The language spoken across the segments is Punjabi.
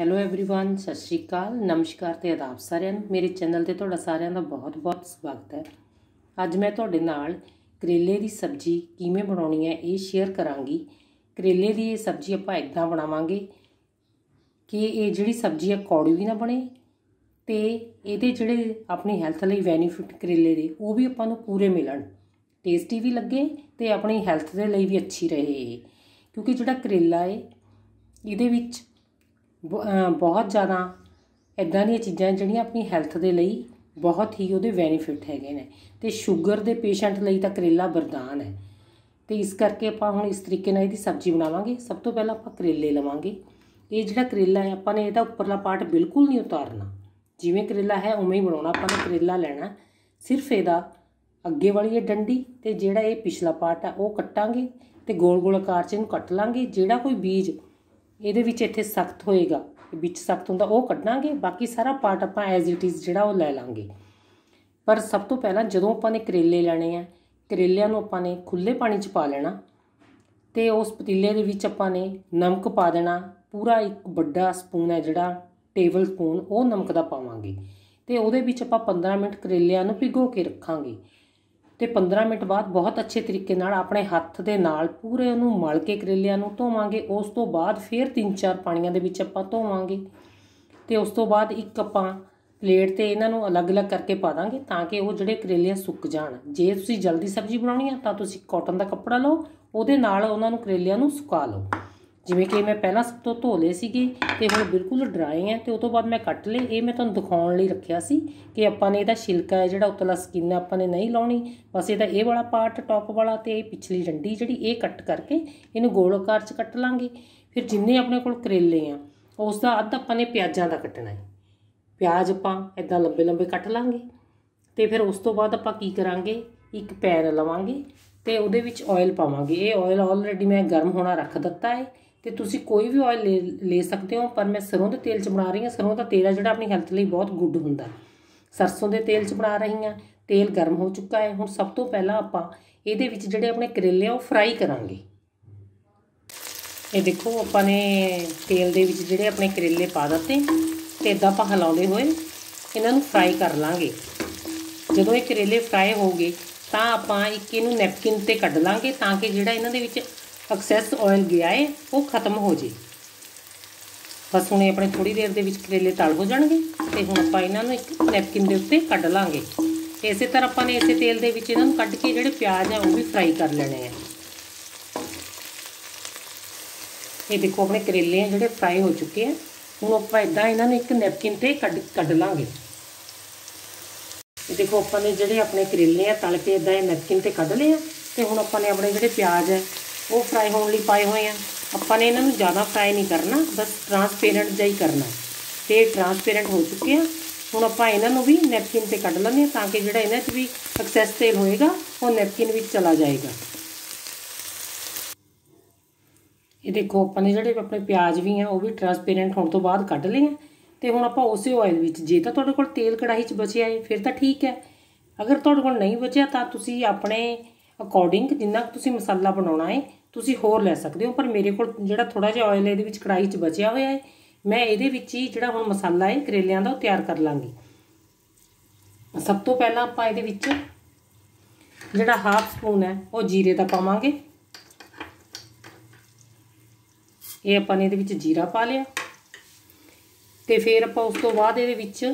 ਹੈਲੋ एवरीवन ਸਤਿ ਸ਼੍ਰੀ ਅਕਾਲ ਨਮਸਕਾਰ ਤੇ ਆਦਾਬ ਸਾਰਿਆਂ ਨੂੰ ਮੇਰੇ ਚੈਨਲ ਤੇ ਤੁਹਾਡਾ ਸਾਰਿਆਂ ਦਾ ਬਹੁਤ-ਬਹੁਤ ਸਵਾਗਤ ਹੈ ਅੱਜ ਮੈਂ ਤੁਹਾਡੇ ਨਾਲ ਕਰੇਲੇ ਦੀ ਸਬਜ਼ੀ ਕਿਵੇਂ ਬਣਾਉਣੀ ਹੈ ਇਹ ਸ਼ੇਅਰ ਕਰਾਂਗੀ ਕਰੇਲੇ ਦੀ ਇਹ ਸਬਜ਼ੀ ਆਪਾਂ ਇਦਾਂ ਬਣਾਵਾਂਗੇ ਕਿ ਇਹ ਜਿਹੜੀ ਸਬਜ਼ੀ ਹੈ ਕੌੜੀ ਵੀ ਨਾ ਬਣੇ ਤੇ ਇਹਦੇ ਜਿਹੜੇ ਆਪਣੀ ਹੈਲਥ ਲਈ ਬੈਨੀਫਿਟ ਕਰੇਲੇ ਦੇ ਉਹ ਵੀ ਆਪਾਂ ਨੂੰ ਪੂਰੇ ਮਿਲਣ ਟੇਸਟੀ ਵੀ ਲੱਗੇ ਤੇ ਆਪਣੀ ਹੈਲਥ ਦੇ ਲਈ ਵੀ ਅੱਛੀ ਰਹੇ ਇਹ ਕਿਉਂਕਿ ਜਿਹੜਾ ਕਰੇਲਾ ਹੈ ਇਹਦੇ ਵਿੱਚ ਬਹੁਤ ਜ਼ਿਆਦਾ ਇੱਦਾਂ ਦੀਆਂ ਚੀਜ਼ਾਂ ਜਿਹੜੀਆਂ ਆਪਣੀ ਹੈਲਥ ਦੇ ਲਈ ਬਹੁਤ ਹੀ ਉਹਦੇ ਬੈਨੀਫਿਟ ਹੈਗੇ ਨੇ। ਤੇ ਸ਼ੂਗਰ ਦੇ ਪੇਸ਼ੈਂਟ ਲਈ ਤਾਂ ਕਰੇਲਾ ਵਰਦਾਨ ਹੈ। ਤੇ ਇਸ ਕਰਕੇ ਆਪਾਂ ਹੁਣ ਇਸ ਤਰੀਕੇ ਨਾਲ ਇਹਦੀ ਸਬਜ਼ੀ ਬਣਾਵਾਂਗੇ। ਸਭ ਤੋਂ ਪਹਿਲਾਂ ਆਪਾਂ ਕਰੇਲੇ ਲਵਾਂਗੇ। ਇਹ ਜਿਹੜਾ ਕਰੇਲਾ ਹੈ, ਆਪਾਂ ਨੇ ਇਹਦਾ ਉੱਪਰਲਾ ਪਾਰਟ ਬਿਲਕੁਲ ਨਹੀਂ ਉਤਾਰਨਾ। ਜਿਵੇਂ ਕਰੇਲਾ ਹੈ, ਉਵੇਂ ਹੀ ਬਣਾਉਣਾ। ਆਪਾਂ ਨੇ ਕਰੇਲਾ ਲੈਣਾ। ਸਿਰਫ ਇਹਦਾ ਅੱਗੇ ਵਾਲੀ ਇਹ ਡੰਡੀ ਤੇ ਜਿਹੜਾ ਇਹ ਪਿਛਲਾ ਪਾਰਟ ਹੈ ਉਹ ਕੱਟਾਂਗੇ ਤੇ ਗੋਲ ਗੋਲ ਆਕਾਰ 'ਚ ਇਹਨੂੰ ਕੱਟ ਲਾਂਗੇ। ਜਿਹੜਾ ਕੋਈ ਬੀਜ ਇਹਦੇ ਵਿੱਚ ਇੱਥੇ ਸਖਤ ਹੋਏਗਾ। ਵਿੱਚ ਸਖਤ ਹੁੰਦਾ, ਉਹ ਕੱਢਾਂਗੇ, ਬਾਕੀ ਸਾਰਾ ਪਾਰਟ ਆਪਾਂ ਐਜ਼ ਇਟ ਇਜ਼ ਜਿਹੜਾ ਉਹ ਲੈ ਲਾਂਗੇ। ਪਰ ਸਭ ਤੋਂ ਪਹਿਲਾਂ ਜਦੋਂ ਆਪਾਂ ਨੇ ਕਰੇਲੇ ਲੈਣੇ ਆ, ਕਰੇਲਿਆਂ ਨੂੰ ਆਪਾਂ ਨੇ ਖੁੱਲੇ ਪਾਣੀ 'ਚ ਪਾ ਲੈਣਾ ਤੇ ਉਸ ਪਤੀਲੇ ਦੇ ਵਿੱਚ ਆਪਾਂ ਨੇ ਨਮਕ ਪਾ ਦੇਣਾ। ਪੂਰਾ ਇੱਕ ਵੱਡਾ ਸਪੂਨ ਹੈ ਜਿਹੜਾ ਟੇਬਲ ਸਪੂਨ ਉਹ ਨਮਕ ਦਾ ਪਾਵਾਂਗੇ। ਤੇ ਉਹਦੇ ਵਿੱਚ ਆਪਾਂ 15 ਮਿੰਟ ਕਰੇਲਿਆਂ ਨੂੰ ਭਿਗੋ ਕੇ ਰੱਖਾਂਗੇ। ਤੇ 15 ਮਿੰਟ ਬਾਅਦ ਬਹੁਤ ਅੱਛੇ ਤਰੀਕੇ ਨਾਲ ਆਪਣੇ ਹੱਥ ਦੇ ਨਾਲ ਪੂਰੇ ਉਹਨੂੰ ਮਲ ਕੇ ਕਰੇਲਿਆਂ ਨੂੰ ਧੋਵਾਂਗੇ। ਉਸ ਤੋਂ ਬਾਅਦ ਫਿਰ 3-4 ਪਾਣੀਆਂ ਦੇ ਵਿੱਚ ਆਪਾਂ ਧੋਵਾਂਗੇ। ਤੇ ਉਸ ਤੋਂ ਬਾਅਦ ਇੱਕ ਆਪਾਂ ਪਲੇਟ ਤੇ ਇਹਨਾਂ ਨੂੰ ਅਲੱਗ-ਅਲੱਗ ਕਰਕੇ ਪਾ ਦਾਂਗੇ ਤਾਂ ਕਿ ਉਹ ਜਿਹੜੇ ਕਰੇਲੇ ਸੁੱਕ ਜਾਣ। ਜੇ ਤੁਸੀਂ ਜਲਦੀ ਸਬਜ਼ੀ ਬਣਾਉਣੀ ਆ ਤਾਂ ਤੁਸੀਂ ਕਾਟਨ ਦਾ ਕੱਪੜਾ ਲਓ, ਉਹਦੇ ਨਾਲ ਉਹਨਾਂ ਨੂੰ ਕਰੇਲਿਆਂ ਨੂੰ ਸੁਕਾ ਲਓ। ਜਿਵੇਂ ਕਿ ਮੈਂ ਪਹਿਲਾਂ ਸਭ ਤੋਂ ਧੋ ਲਏ ਸੀਗੇ ਤੇ ਹੁਣ ਬਿਲਕੁਲ ਡਰਾਈ ਹੈ ਤੇ ਉਸ ਤੋਂ ਬਾਅਦ ਮੈਂ ਕੱਟ ਲਏ। ਇਹ ਮੈਂ ਤੁਹਾਨੂੰ ਦਿਖਾਉਣ ਲਈ ਰੱਖਿਆ ਸੀ ਕਿ ਆਪਾਂ ਨੇ ਇਹਦਾ ਛਿਲਕਾ ਹੈ, ਜਿਹੜਾ ਉਤਲਾ ਸਕਿਨ ਆਪਾਂ ਨੇ ਨਹੀਂ ਲਾਉਣੀ। ਬਸ ਇਹਦਾ ਇਹ ਵਾਲਾ ਪਾਰਟ ਟੌਪ ਵਾਲਾ ਤੇ ਇਹ ਪਿਛਲੀ ਡੰਡੀ ਜਿਹੜੀ ਇਹ ਕੱਟ ਕਰਕੇ ਇਹਨੂੰ ਗੋਲ ਆਕਾਰ 'ਚ ਕੱਟ ਲਾਂਗੇ। ਫਿਰ ਜਿੰਨੇ ਆਪਣੇ ਕੋਲ ਕਰੇਲੇ ਆ ਉਸ ਦਾ ਅੱਧ ਆਪਾਂ ਨੇ ਪਿਆਜ਼ਾਂ ਦਾ ਕੱਟਣਾ ਹੈ। ਪਿਆਜ਼ ਆਪਾਂ ਇਦਾਂ ਲੰਬੇ ਲੰਬੇ ਕੱਟ ਲਾਂਗੇ ਤੇ ਫਿਰ ਉਸ ਤੋਂ ਬਾਅਦ ਆਪਾਂ ਕੀ ਕਰਾਂਗੇ? ਇੱਕ ਪੈਨ ਲਵਾਂਗੇ ਤੇ ਉਹਦੇ ਵਿੱਚ ਆਇਲ ਪਾਵਾਂਗੇ। ਇਹ ਆਇਲ ਆਲਰੇਡੀ ਮੈਂ ਗਰਮ ਹੋਣਾ ਰੱਖ ਦਿੱਤਾ ਹੈ। ਤੇ ਤੁਸੀਂ ਕੋਈ ਵੀ ਆਇਲ ਲੈ ਸਕਦੇ ਹੋ, ਪਰ ਮੈਂ ਸਰੋਂ ਦੇ ਤੇਲ 'ਚ ਬਣਾ ਰਹੀ ਹਾਂ। ਸਰੋਂ ਦਾ ਤੇਲ ਆ ਜਿਹੜਾ ਆਪਣੀ ਹੈਲਥ ਲਈ ਬਹੁਤ ਗੁੱਡ ਹੁੰਦਾ ਸਰਸੋਂ ਦੇ ਤੇਲ 'ਚ ਬਣਾ ਰਹੀ ਹਾਂ। ਤੇਲ ਗਰਮ ਹੋ ਚੁੱਕਾ ਹੈ। ਹੁਣ ਸਭ ਤੋਂ ਪਹਿਲਾਂ ਆਪਾਂ ਇਹਦੇ ਵਿੱਚ ਜਿਹੜੇ ਆਪਣੇ ਕਰੇਲੇ ਆ, ਉਹ ਫਰਾਈ ਕਰਾਂਗੇ। ਇਹ ਦੇਖੋ, ਆਪਾਂ ਨੇ ਤੇਲ ਦੇ ਵਿੱਚ ਜਿਹੜੇ ਆਪਣੇ ਕਰੇਲੇ ਪਾ ਦਿੱਤੇ ਤੇ ਇਦਾਂ ਆਪਾਂ ਹਿਲਾਉਂਦੇ ਹੋਏ ਇਹਨਾਂ ਨੂੰ ਫਰਾਈ ਕਰ ਲਾਂਗੇ। ਜਦੋਂ ਇਹ ਕਰੇਲੇ ਫਰਾਈ ਹੋ ਗਏ ਤਾਂ ਆਪਾਂ ਇੱਕ ਇਹਨੂੰ ਨੈਪਕਿਨ ਤੇ ਕੱਢ ਲਾਂਗੇ ਤਾਂ ਕਿ ਜਿਹੜਾ ਇਹਨਾਂ ਦੇ ਵਿੱਚ ਐਕਸੈਸ ਆਇਲ ਗਿਆ ਹੈ ਉਹ ਖਤਮ ਹੋ ਜੇ। ਬਸ ਹੁਣ ਆਪਣੇ ਥੋੜੀ ਦੇਰ ਦੇ ਵਿੱਚ ਕਰੇਲੇ ਤਲ ਹੋ ਜਾਣਗੇ ਤੇ ਹੁਣ ਆਪਾਂ ਇਹਨਾਂ ਨੂੰ ਇੱਕ ਨੈਪਕਿਨ ਦੇ ਉੱਤੇ ਕੱਢ ਲਾਂਗੇ। ਇਸੇ ਤਰ੍ਹਾਂ ਆਪਾਂ ਨੇ ਇਸੇ ਤੇਲ ਦੇ ਵਿੱਚ ਇਹਨਾਂ ਨੂੰ ਕੱਢ ਕੇ ਜਿਹੜੇ ਪਿਆਜ਼ ਆ ਉਹ ਵੀ ਫਰਾਈ ਕਰ ਲੈਣੇ ਆ। ਇਹ ਦੇਖੋ ਆਪਣੇ ਕਰੇਲੇ ਆ ਜਿਹੜੇ ਫਰਾਈ ਹੋ ਚੁੱਕੇ ਆ। ਹੁਣ ਆਪਾਂ ਇਦਾਂ ਇਹਨਾਂ ਨੂੰ ਇੱਕ ਨੈਪਕਿਨ ਤੇ ਕੱਢ ਕੱਢ ਲਾਂਗੇ। ਇਹ ਦੇਖੋ ਆਪਾਂ ਨੇ ਜਿਹੜੇ ਆਪਣੇ ਕਰੇਲੇ ਆ ਤਲ ਕੇ ਇਦਾਂ ਇਹ ਨੈਪਕਿਨ ਤੇ ਕੱਢ ਲਏ ਆ। ਤੇ ਹੁਣ ਆਪਾਂ ਨੇ ਆਪਣੇ ਜਿਹੜੇ ਪਿਆਜ਼ ਆ ਉਹ ਫਰਾਈ ਹੋਣ ਲਈ ਪਾਏ ਹੋਏ ਆ। ਆਪਾਂ ਨੇ ਇਹਨਾਂ ਨੂੰ ਜ਼ਿਆਦਾ ਫਰਾਈ ਨਹੀਂ ਕਰਨਾ, ਬਸ ਟਰਾਂਸਪੇਰੈਂਟ ਜਿਹਾ ਹੀ ਕਰਨਾ। ਤੇ ਟਰਾਂਸਪੇਰੈਂਟ ਹੋ ਚੁੱਕੇ ਆ। ਹੁਣ ਆਪਾਂ ਇਹਨਾਂ ਨੂੰ ਵੀ ਨੈਪਕਿਨ ਤੇ ਕੱਢ ਲੈਂਦੇ ਆ ਤਾਂ ਕਿ ਜਿਹੜਾ ਇਹਨਾਂ 'ਚ ਵੀ ਐਕਸੈਸ ਤੇਲ ਹੋਏਗਾ, ਉਹ ਨੈਪਕਿਨ ਵਿੱਚ ਚਲਾ ਜਾਏਗਾ। ਇਹ ਦੇਖੋ, ਆਪਾਂ ਨੇ ਜਿਹੜੇ ਆਪਣੇ ਪਿਆਜ਼ ਵੀ ਆ, ਉਹ ਵੀ ਟਰਾਂਸਪੇਰੈਂਟ ਹੋਣ ਤੋਂ ਬਾਅਦ ਕੱਢ ਲਏ ਆ। ਤੇ ਹੁਣ ਆਪਾਂ ਉਸੇ ਆਇਲ ਵਿੱਚ, ਜੇ ਤਾਂ ਤੁਹਾਡੇ ਕੋਲ ਤੇਲ ਕੜਾਹੀ 'ਚ ਬਚਿਆ ਹੈ ਫਿਰ ਤਾਂ ਠੀਕ ਹੈ। ਅਗਰ ਤੁਹਾਡੇ ਕੋਲ ਨਹੀਂ ਬਚਿਆ ਤਾਂ ਤੁਸੀਂ ਆਪਣੇ ਅਕੋਰਡਿੰਗ ਜਿੰਨਾ ਤੁਸੀਂ ਮਸਾਲਾ ਬਣਾਉਣਾ ਹੈ ਤੁਸੀਂ ਹੋਰ ਲੈ ਸਕਦੇ ਹੋ, ਪਰ ਮੇਰੇ ਕੋਲ ਜਿਹੜਾ ਥੋੜਾ ਜਿਹਾ ਆਇਲ ਇਹਦੇ ਵਿੱਚ ਕੜਾਈ 'ਚ ਬਚਿਆ ਹੋਇਆ ਹੈ। ਮੈਂ ਇਹਦੇ ਵਿੱਚ ਹੀ ਜਿਹੜਾ ਹੁਣ ਮਸਾਲਾ ਹੈ, ਕਰੇਲਿਆਂ ਦਾ, ਉਹ ਤਿਆਰ ਕਰ ਲਾਂਗੀ। ਸਭ ਤੋਂ ਪਹਿਲਾਂ ਆਪਾਂ ਇਹਦੇ ਵਿੱਚ ਜਿਹੜਾ ਹਾਫ ਸਪੂਨ ਹੈ, ਉਹ ਜੀਰੇ ਦਾ ਪਾਵਾਂਗੇ। ਇਹ ਆਪਾਂ ਨੇ ਇਹਦੇ ਵਿੱਚ ਜੀਰਾ ਪਾ ਲਿਆ। ਤੇ ਫਿਰ ਆਪਾਂ ਉਸ ਤੋਂ ਬਾਅਦ ਇਹਦੇ ਵਿੱਚ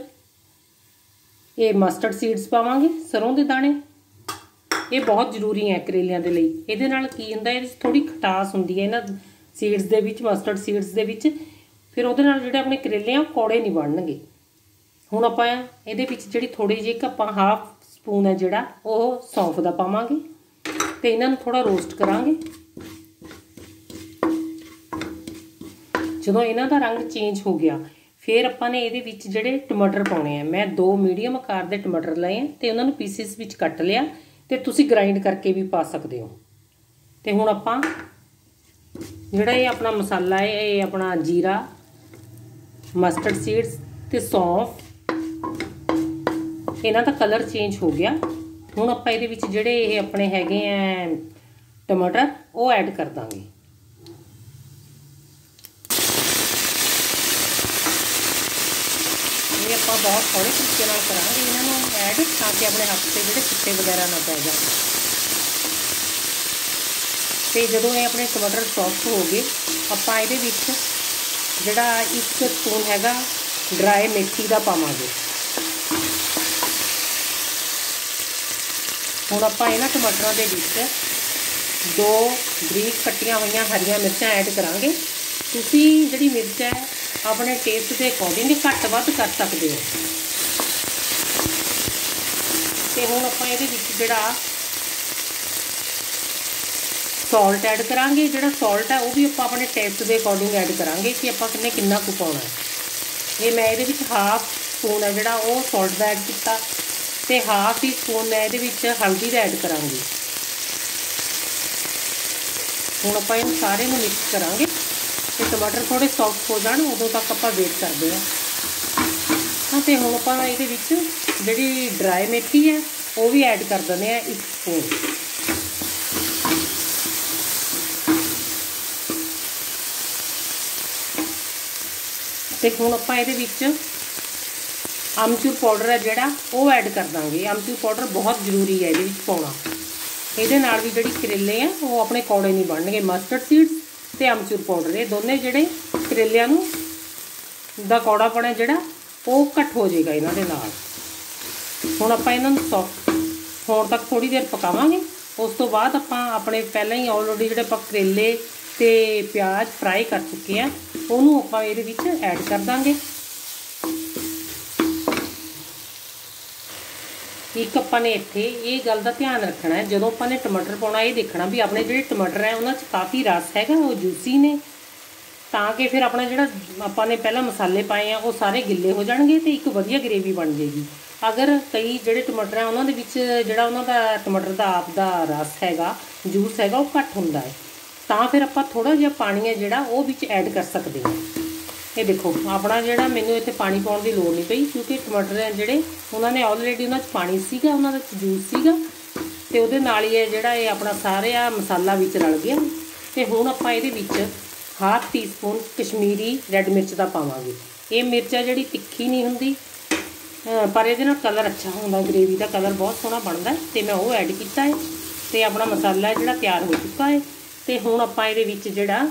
ਇਹ ਮਸਟਰਡ ਸੀਡਸ ਪਾਵਾਂਗੇ, ਸਰੋਂ ਦੇ ਦਾਣੇ। ਇਹ ਬਹੁਤ ਜ਼ਰੂਰੀ ਹੈ ਕਰੇਲਿਆਂ ਦੇ ਲਈ। ਇਹਦੇ ਨਾਲ ਕੀ ਹੁੰਦਾ ਹੈ ਥੋੜੀ ਖਟਾਸ ਹੁੰਦੀ ਹੈ ਇਹਨਾਂ ਸੀਡਸ ਦੇ ਵਿੱਚ ਮਸਟਰਡ ਸੀਡਸ ਦੇ ਵਿੱਚ। ਫਿਰ ਉਹਦੇ ਨਾਲ ਜਿਹੜੇ ਆਪਣੇ ਕਰੇਲੇ ਆ ਕੌੜੇ ਨਹੀਂ ਬਣਨਗੇ। ਹੁਣ ਆਪਾਂ ਇਹਦੇ ਵਿੱਚ ਜਿਹੜੀ ਥੋੜੀ ਜਿਹੀ ਆਪਾਂ ਹਾਫ ਸਪੂਨ ਹੈ ਜਿਹੜਾ, ਉਹ ਸੌਂਫ ਦਾ ਪਾਵਾਂਗੇ ਤੇ ਇਹਨਾਂ ਨੂੰ ਥੋੜਾ ਰੋਸਟ ਕਰਾਂਗੇ। ਜਦੋਂ ਇਹਨਾਂ ਦਾ ਰੰਗ ਚੇਂਜ ਹੋ ਗਿਆ, ਫਿਰ ਆਪਾਂ ਨੇ ਇਹਦੇ ਵਿੱਚ ਜਿਹੜੇ ਟਮਾਟਰ ਪਾਉਣੇ ਆ। ਮੈਂ ਦੋ ਮੀਡੀਅਮ ਆਕਾਰ ਦੇ ਟਮਾਟਰ ਲਏ ਆ ਤੇ ਉਹਨਾਂ ਨੂੰ ਪੀਸਿਸ ਵਿੱਚ ਕੱਟ ਲਿਆ। ਤੇ ਤੁਸੀਂ ਗ੍ਰਾਈਂਡ ਕਰਕੇ ਵੀ ਪਾ ਸਕਦੇ ਹੋ। ਤੇ ਹੁਣ ਆਪਾਂ ਜਿਹੜਾ ਇਹ ਆਪਣਾ ਮਸਾਲਾ ਹੈ, ਇਹ ਆਪਣਾ ਜੀਰਾ ਮਸਟਰਡ ਸੀਡਸ ਤੇ ਸੌਂਫ, ਇਹਨਾਂ ਦਾ ਕਲਰ ਚੇਂਜ ਹੋ ਗਿਆ। ਹੁਣ ਆਪਾਂ ਇਹਦੇ ਵਿੱਚ ਜਿਹੜੇ ਇਹ ਆਪਣੇ ਹੈਗੇ ਆ ਟਮਾਟਰ, ਉਹ ਐਡ ਕਰ ਦਾਂਗੇ। ਆਪਾਂ ਬਹੁਤ ਹੌਲੀ ਤਰੀਕੇ ਨਾਲ ਕਰਾਂਗੇ ਇਹਨਾਂ ਨੂੰ ਐਡ, ਤਾਂ ਕਿ ਆਪਣੇ ਹੱਥ ਤੇ ਜਿਹੜੇ ਚਿੱਟੇ ਵਗੈਰਾ ਨਾ ਪੈ ਜਾਣ। ਤੇ ਜਦੋਂ ਇਹ ਆਪਣੇ ਟਮਾਟਰ ਸੌਫਟ ਹੋ ਗਏ, ਆਪਾਂ ਇਹਦੇ ਵਿੱਚ ਜਿਹੜਾ ਇੱਕ ਸਪੂਨ ਹੈਗਾ ਡਰਾਈ ਮੇਥੀ ਦਾ ਪਾਵਾਂਗੇ। ਹੁਣ ਆਪਾਂ ਇਹਨਾਂ ਟਮਾਟਰਾਂ ਦੇ ਵਿੱਚ ਦੋ ਬਰੀਕ ਕੱਟੀਆਂ ਹੋਈਆਂ ਹਰੀਆਂ ਮਿਰਚਾਂ ਐਡ ਕਰਾਂਗੇ। ਤੁਸੀਂ ਜਿਹੜੀ ਮਿਰਚ ਹੈ ਆਪਣੇ ਟੇਸਟ ਦੇ ਅਕੋਰਡਿੰਗ ਘੱਟ ਵੱਧ ਕਰ ਸਕਦੇ ਹੋ। ਤੇ ਹੁਣ ਆਪਾਂ ਇਹਦੇ ਵਿੱਚ ਜਿਹੜਾ ਸਾਲਟ ਐਡ ਕਰਾਂਗੇ, ਜਿਹੜਾ ਸਾਲਟ ਹੈ ਉਹ ਵੀ ਆਪਾਂ ਆਪਣੇ ਟੇਸਟ ਦੇ ਅਕੋਰਡਿੰਗ ਐਡ ਕਰਾਂਗੇ ਕਿ ਆਪਾਂ ਕਿੰਨੇ ਕਿੰਨਾ ਕੁ ਪਾਉਣਾ ਹੈ। ਇਹ ਮੈਂ ਇਹਦੇ ਵਿੱਚ ਹਾਫ ਸਪੂਨ ਹੈ ਜਿਹੜਾ, ਉਹ ਸਾਲਟ ਦਾ ਐਡ ਕੀਤਾ ਤੇ ਹਾਫ ਹੀ ਸਪੂਨ ਮੈਂ ਇਹਦੇ ਵਿੱਚ ਹਲਦੀ ਦਾ ਐਡ ਕਰਾਂਗੀ। ਹੁਣ ਆਪਾਂ ਇਹਨੂੰ ਸਾਰੇ ਨੂੰ ਮਿਕਸ ਕਰਾਂਗੇ। ਤੇ ਟਮਾਟਰ ਥੋੜੇ ਸੌਫਟ ਹੋ ਜਾਣ, ਉਦੋਂ ਤੱਕ ਆਪਾਂ ਵੇਟ ਕਰਦੇ ਆ ਹਾਂ, ਤੇ ਹੁਣ ਆਪਾਂ ਇਹਦੇ ਵਿੱਚ ਜਿਹੜੀ ਡਰਾਈ ਮੇਥੀ ਹੈ, ਉਹ ਵੀ ਐਡ ਕਰ ਦਿੰਦੇ ਆ ਇੱਕ ਸਪੂਨ ਤੇ ਹੁਣ ਆਪਾਂ ਇਹਦੇ ਵਿੱਚ ਅਮਚੂਰ ਪਾਊਡਰ ਹੈ ਜਿਹੜਾ, ਉਹ ਐਡ ਕਰ ਦਾਂਗੇ। ਅਮਚੂਰ ਪਾਊਡਰ ਬਹੁਤ ਜ਼ਰੂਰੀ ਹੈ ਇਹਦੇ ਵਿੱਚ ਪਾਉਣਾ। ਇਹਦੇ ਨਾਲ ਵੀ ਜਿਹੜੀ ਕਰੇਲੇ ਆ, ਉਹ ਆਪਣੇ ਕੌੜੇ ਨਹੀਂ ਬਣਨਗੇ। ਮਸਟਰਡ ਸੀਡਸ ਤੇ ਅਮਚੂਰ ਪਾਊਡਰ। ਇਹ ਦੋਨੇ ਜਿਹੜੇ ਕਰੇਲਿਆਂ ਨੂੰ ਦਾ ਕੌੜਾਪਣ ਜਿਹੜਾ, ਉਹ ਘੱਟ ਹੋ ਜਾਏਗਾ ਇਹਨਾਂ ਦੇ ਨਾਲ। ਹੁਣ ਆਪਾਂ ਇਹਨਾਂ ਨੂੰ ਸੌਫਟ ਹੋਣ ਤੱਕ ਥੋੜੀ ਦੇਰ ਪਕਾਵਾਂਗੇ। ਉਸ ਤੋਂ ਬਾਅਦ ਆਪਾਂ ਆਪਣੇ ਪਹਿਲਾਂ ਹੀ ਆਲਰੇਡੀ ਜਿਹੜੇ ਆਪਾਂ ਕਰੇਲੇ ਤੇ ਪਿਆਜ਼ ਫਰਾਈ ਕਰ ਚੁੱਕੇ ਆ, ਉਹਨੂੰ ਆਪਾਂ ਇਹਦੇ ਵਿੱਚ ਐਡ ਕਰ ਦਾਂਗੇ। ਇੱਕ ਆਪਾਂ ਨੇ ਇੱਥੇ ਇਹ ਗੱਲ ਦਾ ਧਿਆਨ ਰੱਖਣਾ ਹੈ। ਜਦੋਂ ਆਪਾਂ ਨੇ ਟਮਾਟਰ ਪਾਉਣਾ, ਇਹ ਦੇਖਣਾ ਵੀ ਆਪਣੇ ਜਿਹੜੇ ਟਮਾਟਰ ਹੈ, ਉਹਨਾਂ 'ਚ ਕਾਫੀ ਰਸ ਹੈਗਾ, ਉਹ ਜੂਸੀ ਨੇ। ਤਾਂ ਕਿ ਫਿਰ ਆਪਣਾ ਜਿਹੜਾ ਆਪਾਂ ਨੇ ਪਹਿਲਾਂ ਮਸਾਲੇ ਪਾਏ ਆ, ਉਹ ਸਾਰੇ ਗਿੱਲੇ ਹੋ ਜਾਣਗੇ ਤੇ ਇੱਕ ਵਧੀਆ ਗ੍ਰੇਵੀ ਬਣ ਜੇਗੀ। ਅਗਰ ਕਈ ਜਿਹੜੇ ਟਮਾਟਰ ਆ, ਉਹਨਾਂ ਦੇ ਵਿੱਚ ਜਿਹੜਾ ਉਹਨਾਂ ਦਾ ਟਮਾਟਰ ਦਾ ਆਪ ਦਾ ਰਸ ਹੈਗਾ ਜੂਸ ਹੈਗਾ, ਉਹ ਘੱਟ ਹੁੰਦਾ ਹੈ। ਤਾਂ ਫਿਰ ਆਪਾਂ ਥੋੜਾ ਜਿਹਾ ਪਾਣੀ ਹੈ ਜਿਹੜਾ, ਉਹ ਵਿੱਚ ਐਡ ਕਰ ਸਕਦੇ ਹਾਂ। ਇਹ ਦੇਖੋ, ਆਪਣਾ ਜਿਹੜਾ ਮੈਨੂੰ ਇੱਥੇ ਪਾਣੀ ਪਾਉਣ ਦੀ ਲੋੜ ਨਹੀਂ ਪਈ, ਕਿਉਂਕਿ ਟਮਾਟਰ ਹੈ ਜਿਹੜੇ, ਉਹਨਾਂ ਨੇ ਆਲਰੇਡੀ ਉਹਨਾਂ 'ਚ ਪਾਣੀ ਸੀਗਾ, ਉਹਨਾਂ ਦਾ ਜੂਸ ਸੀਗਾ। ਤੇ ਉਹਦੇ ਨਾਲ ਹੀ ਇਹ ਜਿਹੜਾ ਇਹ ਆਪਣਾ ਸਾਰਾ ਮਸਾਲਾ ਵਿੱਚ ਰਲ ਗਿਆ। ਤੇ ਹੁਣ ਆਪਾਂ ਇਹਦੇ ਵਿੱਚ ਹਾਫ ਟੀਸਪੂਨ ਕਸ਼ਮੀਰੀ ਰੈੱਡ ਮਿਰਚ ਦਾ ਪਾਵਾਂਗੇ। ਇਹ ਮਿਰਚ ਆ ਜਿਹੜੀ ਤਿੱਖੀ ਨਹੀਂ ਹੁੰਦੀ ਪਰ ਇਹਦੇ ਨਾਲ ਕਲਰ ਅੱਛਾ ਹੁੰਦਾ ਗ੍ਰੇਵੀ ਦਾ ਕਲਰ ਬਹੁਤ ਸੋਹਣਾ ਬਣਦਾ ਤੇ ਮੈਂ ਉਹ ਐਡ ਕੀਤਾ ਹੈ, ਤੇ ਆਪਣਾ ਮਸਾਲਾ ਜਿਹੜਾ ਤਿਆਰ ਹੋ ਚੁੱਕਾ ਹੈ। ਤੇ ਹੁਣ ਆਪਾਂ ਇਹਦੇ ਵਿੱਚ ਜਿਹੜਾ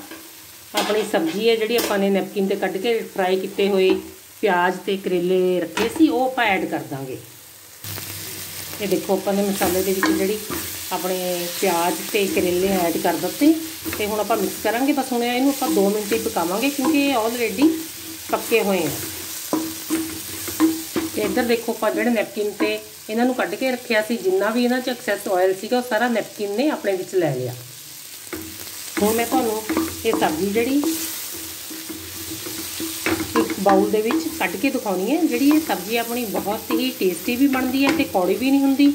ਆਪਣੀ ਸਬਜ਼ੀ ਹੈ ਜਿਹੜੀ ਆਪਾਂ ਨੇ ਨੈਪਕਿਨ ਤੇ ਕੱਢ ਕੇ ਫਰਾਈ ਕੀਤੇ ਹੋਏ ਪਿਆਜ਼ ਤੇ ਕਰੇਲੇ ਰੱਖੇ ਸੀ, ਉਹ ਆਪਾਂ ਐਡ ਕਰ ਦਾਂਗੇ। ਇਹ ਦੇਖੋ, ਆਪਾਂ ਨੇ ਮਸਾਲੇ ਦੇ ਵਿੱਚ ਜਿਹੜੀ ਆਪਣੇ ਪਿਆਜ਼ ਤੇ ਕਰੇਲੇ ਐਡ ਕਰ ਦਿੱਤੇ ਤੇ ਹੁਣ ਆਪਾਂ ਮਿਕਸ ਕਰਾਂਗੇ। ਬਸ ਹੁਣ ਇਹਨੂੰ ਆਪਾਂ 2 ਮਿੰਟ ਹੀ ਪਕਾਵਾਂਗੇ ਕਿਉਂਕਿ ਇਹ ਆਲਰੇਡੀ ਪੱਕੇ ਹੋਏ ਆ। ਤੇ ਇੱਧਰ ਦੇਖੋ, ਆਪਾਂ ਜਿਹੜੇ ਨੈਪਕਿਨ ਤੇ ਇਹਨਾਂ ਨੂੰ ਕੱਢ ਕੇ ਰੱਖਿਆ ਸੀ, ਜਿੰਨਾ ਵੀ ਇਹਨਾਂ 'ਚ ਐਕਸੈਸ ਆਇਲ ਸੀਗਾ, ਉਹ ਸਾਰਾ ਨੈਪਕਿਨ ਨੇ ਆਪਣੇ ਵਿੱਚ ਲੈ ਲਿਆ। ਹੁਣ ਮੈਂ ਤੁਹਾਨੂੰ ਇਹ ਸਬਜ਼ੀ ਜਿਹੜੀ ਇੱਕ ਬਾਉਲ ਦੇ ਵਿੱਚ ਕੱਢ ਕੇ ਦਿਖਾਉਣੀ ਹੈ, ਜਿਹੜੀ ਇਹ ਸਬਜ਼ੀ ਆਪਣੀ ਬਹੁਤ ਹੀ ਟੇਸਟੀ ਵੀ ਬਣਦੀ ਹੈ ਤੇ ਕੌੜੀ ਵੀ ਨਹੀਂ ਹੁੰਦੀ।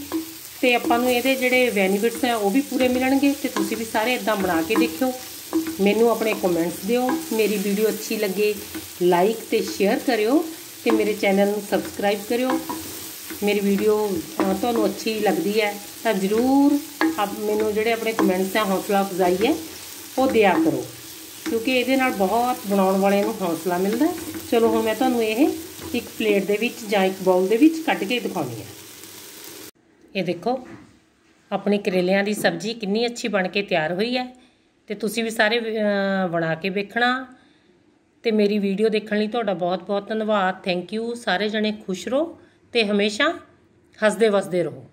ਤੇ ਆਪਾਂ ਨੂੰ ਇਹਦੇ ਜਿਹੜੇ ਬੈਨੀਫਿਟਸ ਆ ਉਹ ਵੀ ਪੂਰੇ ਮਿਲਣਗੇ। ਤੇ ਤੁਸੀਂ ਵੀ ਸਾਰੇ ਇਦਾਂ ਬਣਾ ਕੇ ਦੇਖਿਓ। ਮੈਨੂੰ ਆਪਣੇ ਕਮੈਂਟਸ ਦਿਓ। ਮੇਰੀ ਵੀਡੀਓ ਅੱਛੀ ਲੱਗੇ ਲਾਈਕ ਤੇ ਸ਼ੇਅਰ ਕਰਿਓ ਤੇ ਮੇਰੇ ਚੈਨਲ ਨੂੰ ਸਬਸਕ੍ਰਾਈਬ ਕਰਿਓ। ਮੇਰੀ ਵੀਡੀਓ ਤੁਹਾਨੂੰ ਅੱਛੀ ਲੱਗਦੀ ਹੈ ਤਾਂ ਜ਼ਰੂਰ ਆਪ ਮੈਨੂੰ ਜਿਹੜੇ ਆਪਣੇ ਕਮੈਂਟਸ ਆ ਹੌਸਲਾ ਅਫਜ਼ਾਈ ਹੈ, ਉਹ ਦਿਆ ਕਰੋ। ਕਿਉਂਕਿ ਇਹਦੇ ਨਾਲ ਬਹੁਤ ਬਣਾਉਣ ਵਾਲਿਆਂ ਨੂੰ ਹੌਸਲਾ ਮਿਲਦਾ ਚਲੋ ਹੁਣ ਮੈਂ ਤੁਹਾਨੂੰ ਇਹ ਇੱਕ ਪਲੇਟ ਦੇ ਵਿੱਚ ਜਾਂ ਇੱਕ ਬਾਉਲ ਦੇ ਵਿੱਚ ਕੱਢ ਕੇ ਦਿਖਾਉਣੀ ਹੈ। ਇਹ ਦੇਖੋ, ਆਪਣੀ ਕਰੇਲਿਆਂ ਦੀ ਸਬਜ਼ੀ ਕਿੰਨੀ ਅੱਛੀ ਬਣ ਕੇ ਤਿਆਰ ਹੋਈ ਹੈ ਤੇ ਤੁਸੀਂ ਵੀ ਸਾਰੇ ਬਣਾ ਕੇ ਵੇਖਣਾ। ਤੇ ਮੇਰੀ ਵੀਡੀਓ ਦੇਖਣ ਲਈ ਤੁਹਾਡਾ ਬਹੁਤ-ਬਹੁਤ ਧੰਨਵਾਦ। ਥੈਂਕ ਯੂ ਸਾਰੇ ਜਣੇ ਖੁਸ਼ ਰਹੋ ਤੇ ਹਮੇਸ਼ਾ ਹੱਸਦੇ ਵਸਦੇ ਰਹੋ।